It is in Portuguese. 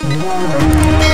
Música